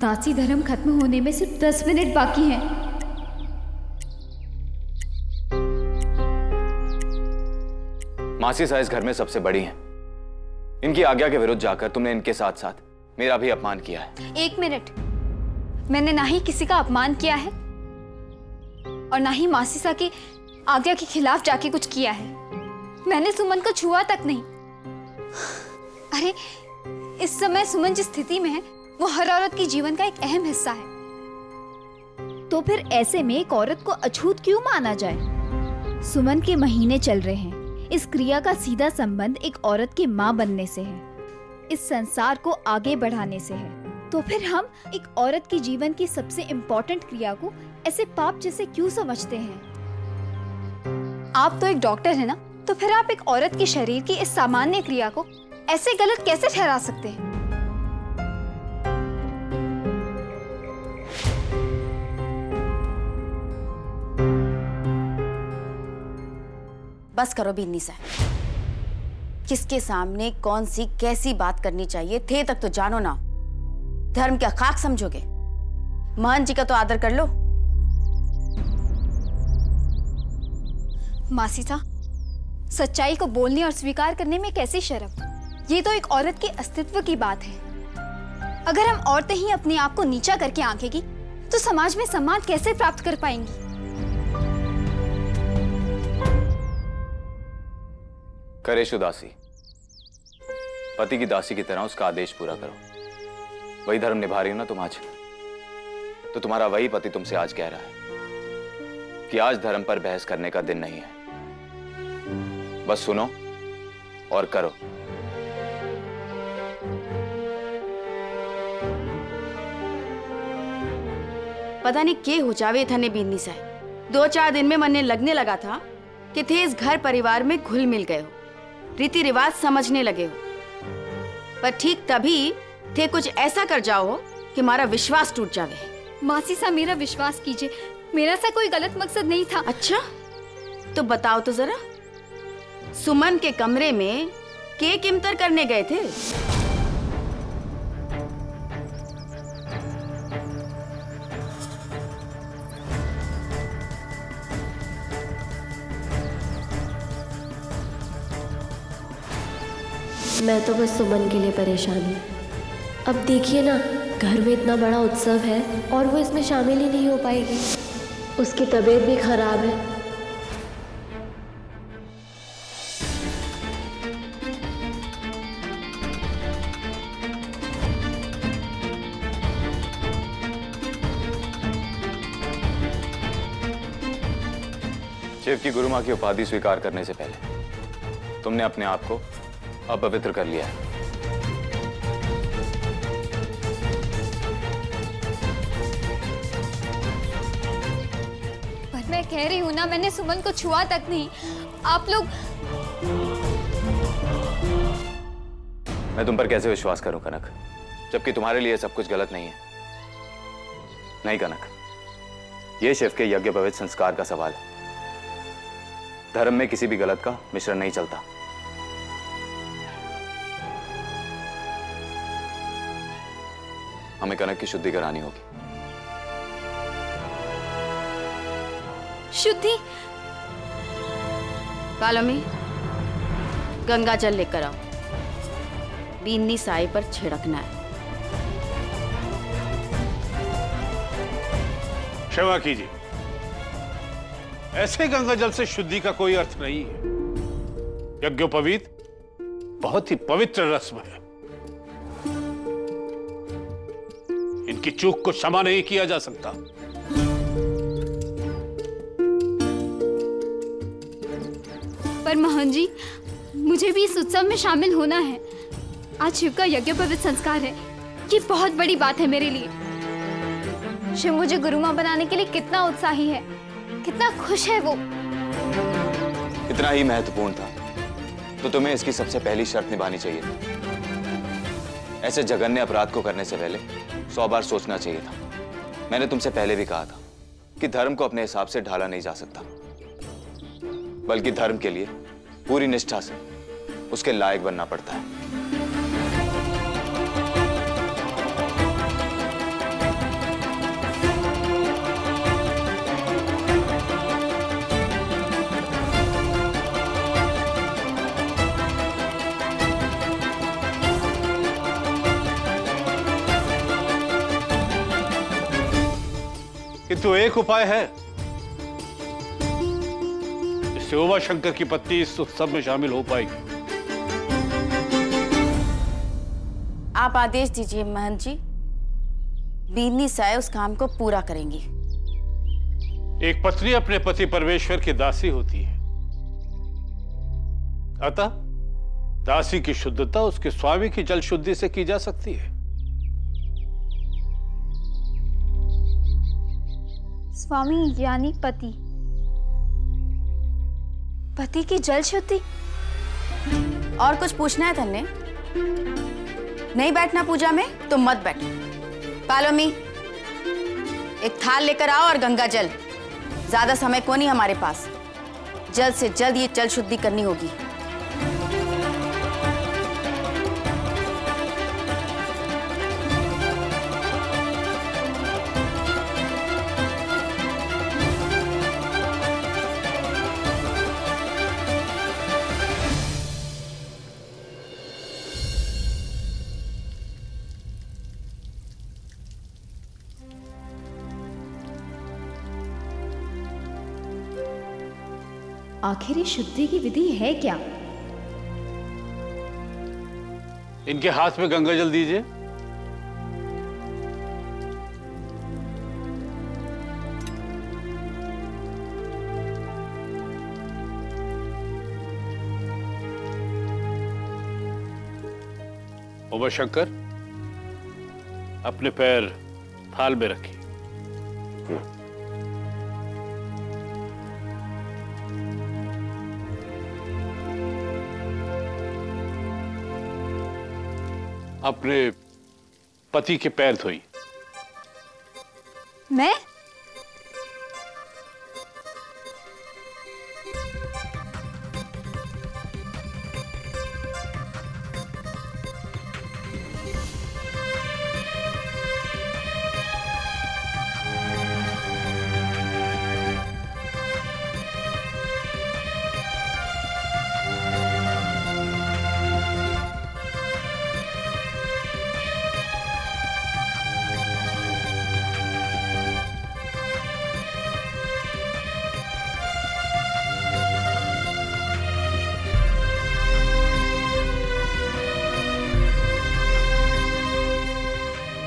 दासी धर्म खत्म होने में सिर्फ़ दस मिनट बाकी हैं। मासी सा इस घर में सबसे बड़ी हैं। इनकी आज्ञा के विरुद्ध जाकर तुमने इनके साथ साथ मेरा भी अपमान किया है। एक मिनट। मैंने ना ही किसी का अपमान किया है और ना ही मासी मासीसा की आज्ञा के खिलाफ जाके कुछ किया है। मैंने सुमन को छुआ तक नहीं। अरे इस समय सुमन जिस स्थिति में है वो हर औरत की जीवन का एक अहम हिस्सा है। तो फिर ऐसे में एक औरत को अछूत क्यों माना जाए? सुमन के महीने चल रहे हैं। इस क्रिया का सीधा संबंध एक औरत की माँ बनने से है। इस संसार को आगे बढ़ाने से है। तो फिर हम एक औरत की जीवन की सबसे इम्पोर्टेंट क्रिया को ऐसे पाप जैसे क्यों समझते हैं? आप तो एक डॉक्टर है ना? तो फिर आप एक औरत के शरीर की इस सामान्य क्रिया को ऐसे गलत कैसे ठहरा सकते हैं? बस करो बिन्नी साहब किसके सामने कौन सी कैसी बात करनी चाहिए, थे तक तो जानो ना। धर्म क्या खाक समझोगे। महन जी का तो आदर कर लो। मासी था सच्चाई को बोलने और स्वीकार करने में कैसी शर्म? ये तो एक औरत के अस्तित्व की बात है। अगर हम औरतें ही अपने आप को नीचा करके आंकेगी तो समाज में सम्मान कैसे प्राप्त कर पाएँगी? करेशु दासी। पति की दासी की तरह उसका आदेश पूरा करो। वही धर्म निभा रही हो ना तुम आज। तो तुम्हारा वही पति तुमसे आज कह रहा है कि आज धर्म पर बहस करने का दिन नहीं है। बस सुनो और करो। पता नहीं के हो जावे था ने बिन्नी साहब दो चार दिन में मन ने लगने लगा था कि थे इस घर परिवार में घुल मिल गए हो। रीति रिवाज समझने लगे हो। पर ठीक तभी थे कुछ ऐसा कर जाओ कि मारा विश्वास टूट जावे। मासी सा मेरा विश्वास कीजिए। मेरा सा कोई गलत मकसद नहीं था। अच्छा तो बताओ तो जरा। सुमन के कमरे में के किमतर करने गए थे? मैं तो बस सुमन के लिए परेशान हूँ। अब देखिए ना, घर में इतना बड़ा उत्सव है और वो इसमें शामिल ही नहीं हो पाएगी। उसकी तबीयत भी खराब है। शिव की गुरु माँ की उपाधि स्वीकार करने से पहले तुमने अपने आप को अपवित्र कर लिया है। पर मैं कह रही हूँ ना मैंने सुमन को छुआ तक नहीं। आप लोग मैं तुम पर कैसे विश्वास करूँ कनक? जबकि तुम्हारे लिए सब कुछ गलत नहीं है। नहीं कनक। ये शिव के यज्ञ पवित्र संस्कार का सवाल है। धर्म में किसी भी गलत का मिश्रण नहीं चलता। हमें कनक की शुद्धि करानी होगी। शुद्धि? कालमी गंगा जल लेकर आओ। बीन्नी साई पर छिड़कना है। क्षमा कीजिए। ऐसे गंगा जल से शुद्धि का कोई अर्थ नहीं है। यज्ञोपवीत बहुत ही पवित्र रस्म है। इनकी चूक को क्षमा नहीं किया जा सकता। पर मोहन जी मुझे भी इस उत्सव में शामिल होना है। आज शिव का यज्ञ पवित्र संस्कार है। ये बहुत बड़ी बात है मेरे लिए। शिव मुझे गुरुमा बनाने के लिए कितना उत्साही है। कितना खुश है वो। इतना ही महत्वपूर्ण था। तो तुम्हें इसकी सबसे पहली शर्त निभानी चाहिए। ऐसे जघन्य अपराध को करने से पहले सौ बार सोचना चाहिए था। मैंने तुमसे पहले भी कहा था कि धर्म को अपने हिसाब से ढाला नहीं जा सकता। बल्कि धर्म के लिए पूरी निष्ठा से उसके लायक बनना पड़ता है। किंतु एक उपाय है। इससे उमा शंकर की पत्नी इस उत्सव में शामिल हो पाएगी। आप आदेश दीजिए महंत जी। बीनी साय उस काम को पूरा करेंगी। एक पत्नी अपने पति परमेश्वर की दासी होती है। अतः दासी की शुद्धता उसके स्वामी की जल शुद्धि से की जा सकती है। स्वामी यानी पति। पति की जल शुद्धि और कुछ पूछना है तन्ने नहीं बैठना पूजा में तो मत बैठ। पालोमी, एक थाल लेकर आओ और गंगा जल। ज़्यादा समय को नहीं हमारे पास? जल्द से जल्द ये जल शुद्धि करनी होगी। आखिर ये शुद्धि की विधि है क्या? इनके हाथ में गंगा जल दीजिए। उमा शंकर अपने पैर थाल में रखिए। अपने पति के पैर धोई।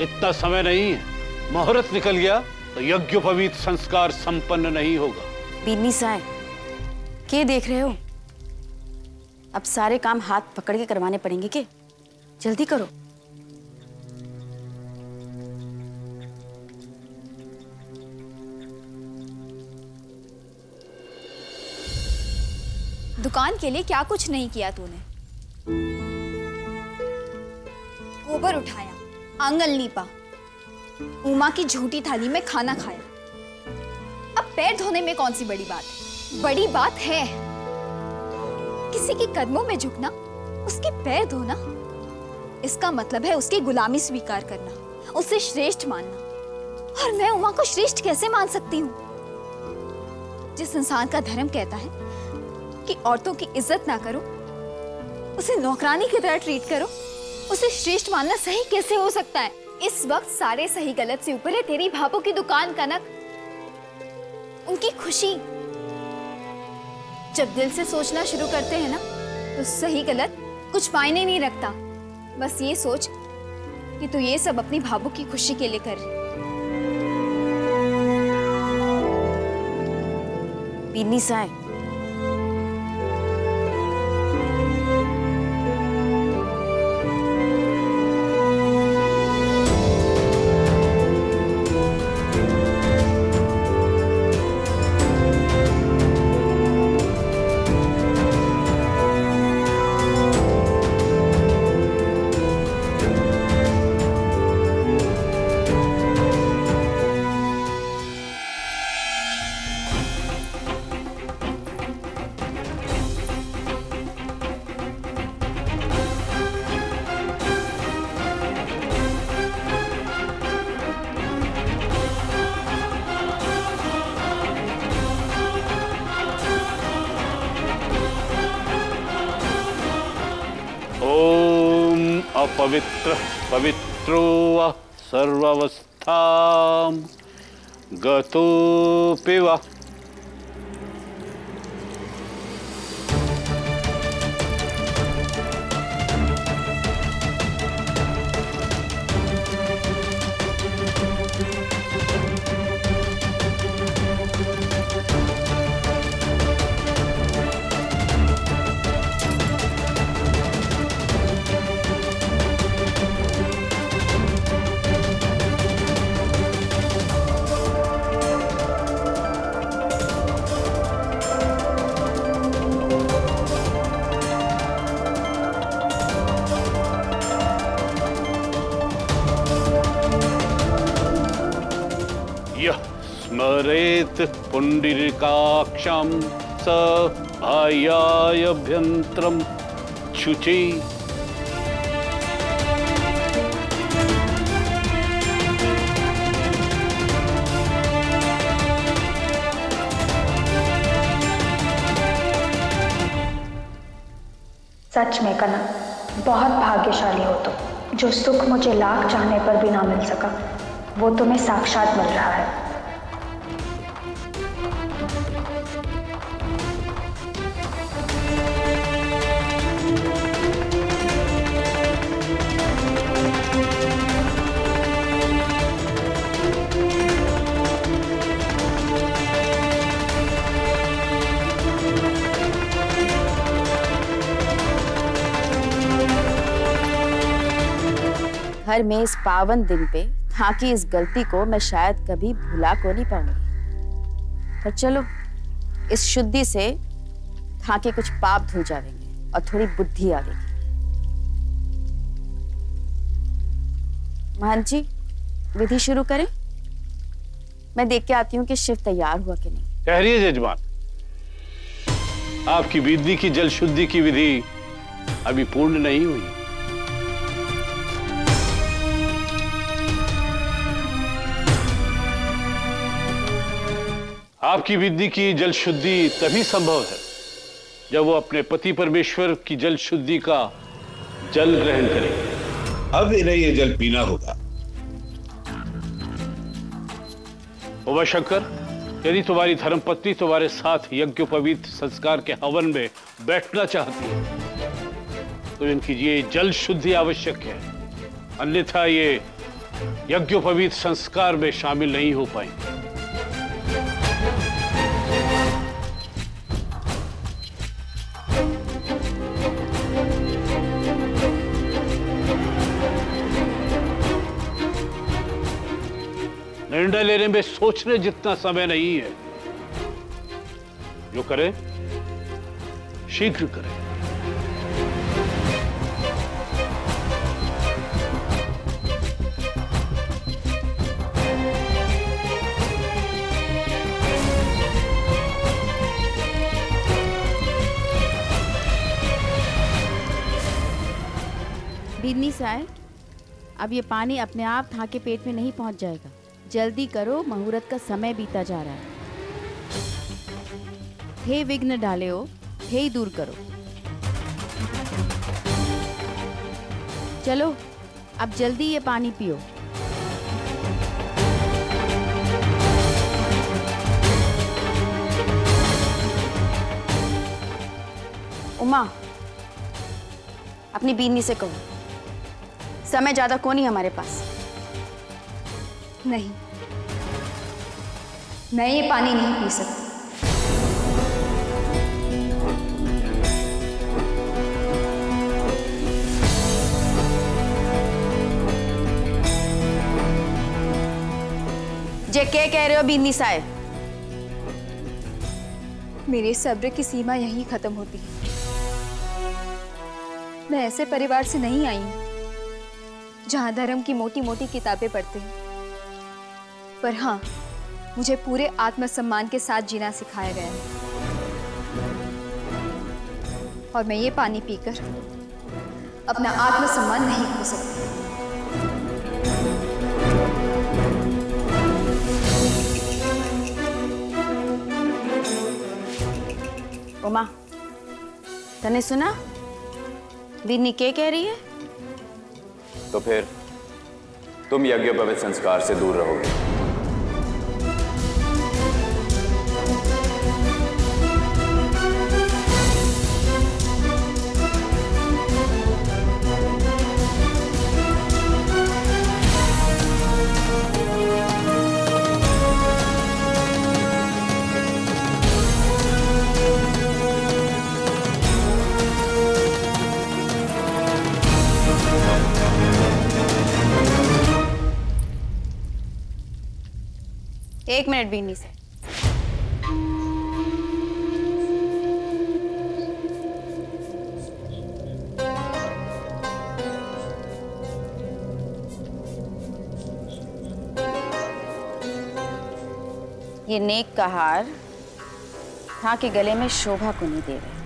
इतना समय नहीं है। मुहूर्त निकल गया तो यज्ञोपवीत संस्कार संपन्न नहीं होगा। बीनी साय के देख रहे हो? अब सारे काम हाथ पकड़ के करवाने पड़ेंगे के? जल्दी करो। दुकान के लिए क्या कुछ नहीं किया तूने? गोबर उठाया। आँगन लीपा उमा की झूठी थाली में खाना खाया। अब पैर धोने में कौन सी बड़ी बात है? बड़ी बात है। किसी के कदमों में झुकना, उसके पैर धोना, इसका मतलब है उसकी गुलामी स्वीकार करना, उसे श्रेष्ठ मानना। और मैं उमा को श्रेष्ठ कैसे मान सकती हूँ? जिस इंसान का धर्म कहता है कि औरतों की इज़्ज़त ना करो, उसे नौकरानी की तरह ट्रीट करो। उसे श्रेष्ठ मानना सही कैसे हो सकता है? इस वक्त सारे सही गलत से ऊपर है, तेरी भाभों की दुकान, कनक। उनकी खुशी। जब दिल से सोचना शुरू करते हैं ना तो सही गलत कुछ मायने नहीं रखता। बस ये सोच कि तू ये सब अपनी भाभों की खुशी के लिए कर रही बीनी साय ओम अपवित्र पवित्रो व। सर्वावस्थाम गतो पुण्डिरिकाक्षं स शुचि। सच में कना बहुत भाग्यशाली हो तुम। जो सुख मुझे लाख चाहने पर भी ना मिल सका, वो तुम्हें साक्षात मिल रहा है। घर में इस पावन दिन पे था की इस गलती को मैं शायद कभी भुला को नहीं पाऊँगी। पर चलो, इस शुद्धि से था के कुछ पाप धुल जाएँगे, और थोड़ी बुद्धि आएगी महंत जी, विधि शुरू करें। मैं देख के आती हूँ कि शिव तैयार हुआ कि नहीं। कह रही है जजमान आपकी विधि की जल शुद्धि की विधि अभी पूर्ण नहीं हुई। आपकी विद्धि की जल शुद्धि तभी संभव है जब वो अपने पति परमेश्वर की जल शुद्धि का जल ग्रहण करेंगे। अब इन्हें ये जल पीना होगा। उमा शंकर यदि तुम्हारी धर्मपत्नी तुम्हारे साथ यज्ञोपवीत संस्कार के हवन में बैठना चाहती है तो इनकी ये जल शुद्धि आवश्यक है। अन्यथा ये यज्ञोपवीत संस्कार में शामिल नहीं हो पाएँगे। निर्णय लेने में सोचने जितना समय नहीं है, जो करें, शीघ्र करें। बिन्नी साय अब ये पानी अपने आप था के पेट में नहीं पहुँच जाएगा। जल्दी करो, मुहूर्त का समय बीता जा रहा है। हे विघ्न डाले हो हे दूर करो। चलो, अब जल्दी ये पानी पियो। उमा, अपनी बीनी से कहो। समय ज़्यादा कौन ही हमारे पास। नहीं। मैं ये पानी नहीं पी सकती। जे के कह रहे हो बीनी साय मेरे सब्र की सीमा यहीं खत्म होती। है मैं ऐसे परिवार से नहीं आई हूँ जहाँ धर्म की मोटी मोटी किताबें पढ़ते हैं। पर हाँ मुझे पूरे आत्मसम्मान के साथ जीना सिखाया गया है। और मैं ये पानी पीकर अपना आत्मसम्मान नहीं खो सकती। उमा तने सुना? बीनी के कह रही है? तो फिर तुम यज्ञोपवित संस्कार से दूर रहोगे। एक मिनट भी नहीं सर ये नेक का हार था के गले में शोभा को नहीं दे रहे।